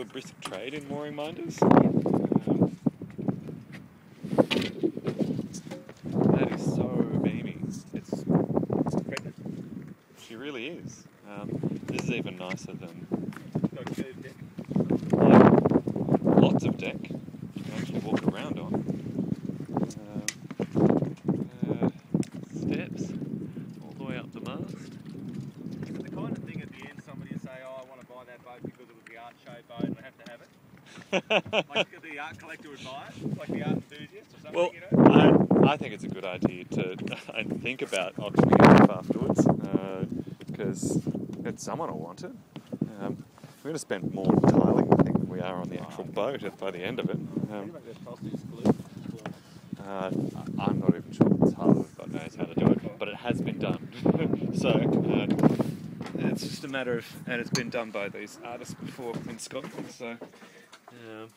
do a brisk trade in mooring minders. Um, that is so beamy. It's Pregnant. she really is. Um, this is even nicer than Got a curved deck. yeah, lots of deck. You can actually walk around on. Um, uh, steps all the way up the mast. Is the kind of thing at the end somebody will say, oh, I want to buy that boat art show boat and I have to have it? Like the art collector would buy it? Like the art enthusiast or something, Well, you know? I, I think it's a good idea to and think about auctioning it off afterwards because someone will want it. Um, we're going to spend more tiling, I think, than we are on the actual boat at- by the end of it. Um, uh, I'm not even sure that Tyler God knows how to do it, but it has been done. so uh, it's just a matter of, and it's been done by these artists before in Scotland. So um,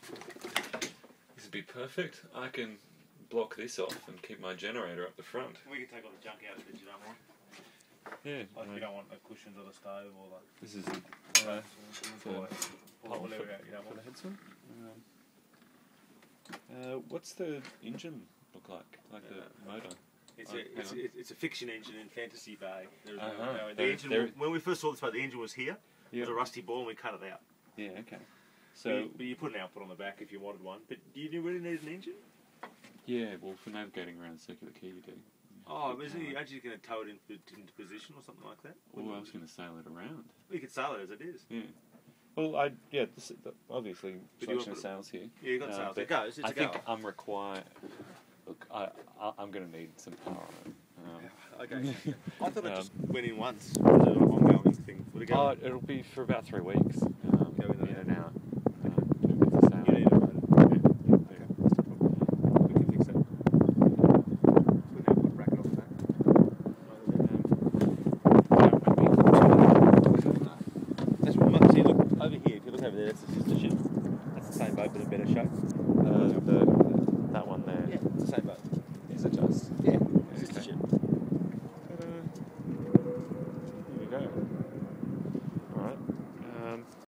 this would be perfect. I can block this off and keep my generator up the front. We can take all the junk out of it, you don't want. Yeah, Like you don't want the cushions or the stove or the. this is uh, or for- or pole whatever for, you don't want. the headstone. Um, uh, what's the engine look like? Like the motor? It's Oh, a it's, a it's a fiction engine in Fantasy Bay. There's Uh-huh. no- the There- engine, there- when we first saw this boat, the engine was here. It was a rusty ball, and we cut it out. Yeah. Okay. So, So but you put an outboard on the back if you wanted one. But do you really need an engine? yeah, well, for navigating around the Circular Quay, you do. Oh, But, isn't he uh, actually going to tow it into, into position or something like that? Well, I was going to sail it around. You could sail it as it is. Yeah. Well, I yeah. This, obviously, But you selection of want- sails here. Yeah, you got Uh, sails. but It goes. It's I a think go. I'm required. Look, I, I I'm going to need some power on it. Um, Okay. I thought it Um, just went in once. Was it an ongoing thing? Would it go? oh, it'll be for about three weeks. Um, Go in in and and out. Um, doing bits of sailing. you need a motor. Yeah, yeah, Okay, yeah. that's no problem. We can fix that. We can put a bracket off that. That's what. See, look over here. If you look over there, that's the sister ship. That's the same boat, but in better shape.